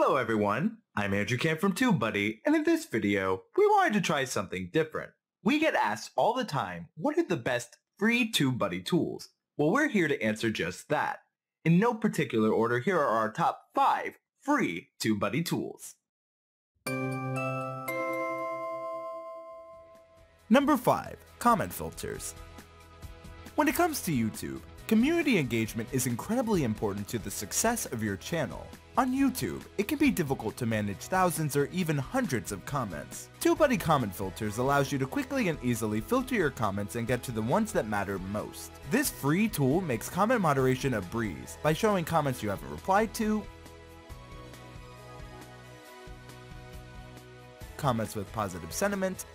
Hello everyone, I'm Andrew Camp from TubeBuddy, and in this video, we wanted to try something different. We get asked all the time, what are the best free TubeBuddy tools? Well, we're here to answer just that. In no particular order, here are our top 5 free TubeBuddy tools. Number 5. Comment Filters When it comes to YouTube, community engagement is incredibly important to the success of your channel. On YouTube, it can be difficult to manage thousands or even hundreds of comments. TubeBuddy Comment Filters allows you to quickly and easily filter your comments and get to the ones that matter most. This free tool makes comment moderation a breeze by showing comments you haven't replied to, comments with positive sentiment,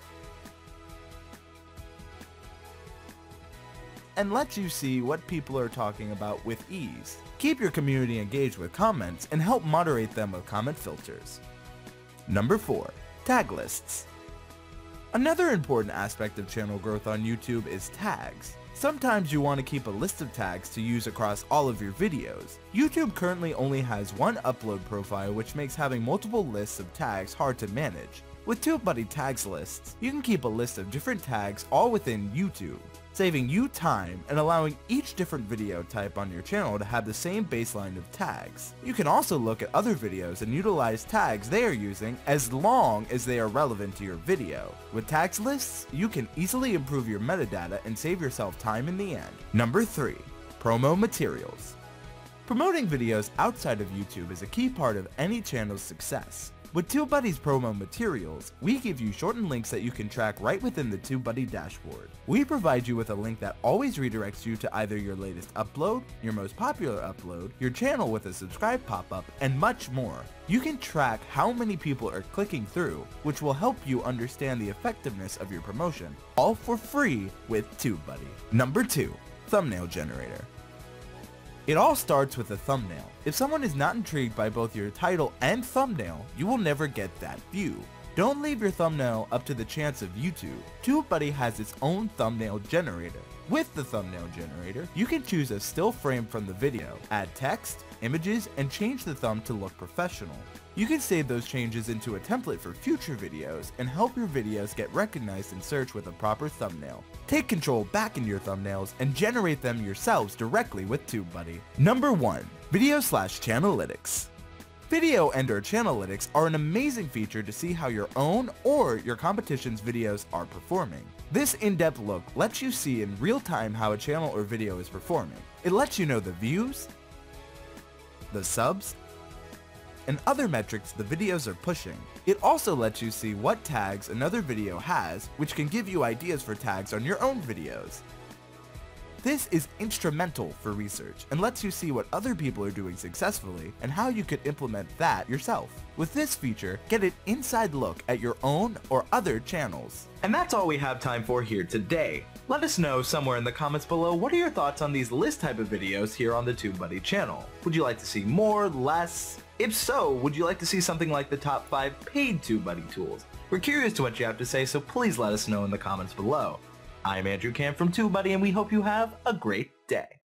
and lets you see what people are talking about with ease. Keep your community engaged with comments and help moderate them with comment filters. Number 4. Tag Lists Another important aspect of channel growth on YouTube is tags. Sometimes you want to keep a list of tags to use across all of your videos. YouTube currently only has one upload profile which makes having multiple lists of tags hard to manage. With TubeBuddy Tags Lists, you can keep a list of different tags all within YouTube, saving you time and allowing each different video type on your channel to have the same baseline of tags. You can also look at other videos and utilize tags they are using as long as they are relevant to your video. With tags lists, you can easily improve your metadata and save yourself time in the end. Number 3. Promo Materials Promoting videos outside of YouTube is a key part of any channel's success. With TubeBuddy's promo materials, we give you shortened links that you can track right within the TubeBuddy dashboard. We provide you with a link that always redirects you to either your latest upload, your most popular upload, your channel with a subscribe pop-up, and much more. You can track how many people are clicking through, which will help you understand the effectiveness of your promotion, all for free with TubeBuddy. Number 2. Thumbnail Generator it all starts with a thumbnail. If someone is not intrigued by both your title and thumbnail, you will never get that view. Don't leave your thumbnail up to the chance of YouTube. TubeBuddy has its own thumbnail generator. With the thumbnail generator, you can choose a still frame from the video, add text, images, and change the thumb to look professional. You can save those changes into a template for future videos and help your videos get recognized in search with a proper thumbnail. Take control back in your thumbnails and generate them yourselves directly with TubeBuddy. Number 1. Video slash Channelytics Video and or Channelytics are an amazing feature to see how your own or your competition's videos are performing. This in-depth look lets you see in real time how a channel or video is performing. It lets you know the views, the subs, and other metrics the videos are pushing. It also lets you see what tags another video has, which can give you ideas for tags on your own videos. This is instrumental for research and lets you see what other people are doing successfully and how you could implement that yourself. With this feature, get an inside look at your own or other channels. And that's all we have time for here today. Let us know somewhere in the comments below what are your thoughts on these list type of videos here on the TubeBuddy channel. Would you like to see more, less? If so, would you like to see something like the top 5 paid TubeBuddy tools? We're curious to what you have to say, so please let us know in the comments below. I'm Andrew Camp from TubeBuddy and we hope you have a great day.